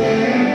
Yeah.